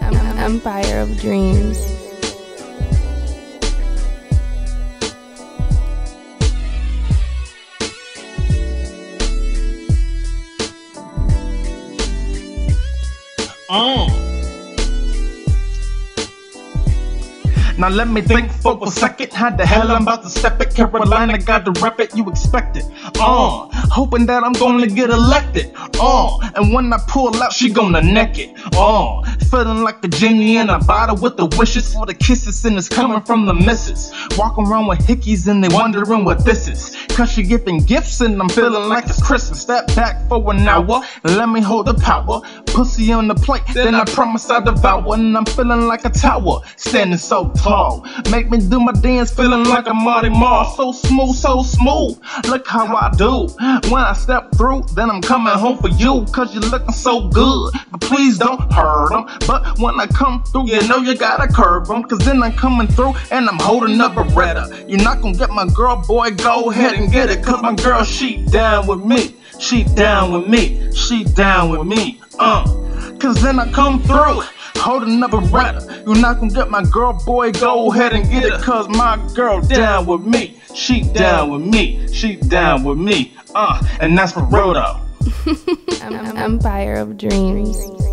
Empire of Dreams. Oh. Now let me think for a second. How the hell I'm about to step it? Carolina got to rep it, you expect it. Uh, hoping that I'm gonna get elected. Oh, and when I pull out, she gonna neck it. Uh, feeling like a genie in a bottle with the wishes for the kisses, and it's coming from the missus. Walking around with hickeys and they wondering what this is. Cause she giving gifts and I'm feeling like it's Christmas. Step back for an hour, let me hold the power. Pussy on the plate, then I promise I devour. And I'm feeling like a tower, standing so tall. Make me do my dance, feeling like a Marty Marr. So smooth, so smooth. Look how I do. When I step through, then I'm coming home for you. Cause you're looking so good. But please don't hurt them. But when I come through, you know you gotta curb them. Cause then I'm coming through and I'm holding up a Beretta. You're not gonna get my girl, boy, go ahead get it. Cause my girl, she down with me. She down with me. She down with me. Uh. Cause then I come through. Holding up a Beretta. You're not gonna get my girl, boy, go ahead and get it. Cause my girl down with me. She down with me. She down with me. Uh, and that's for real though. Empire of Dreams.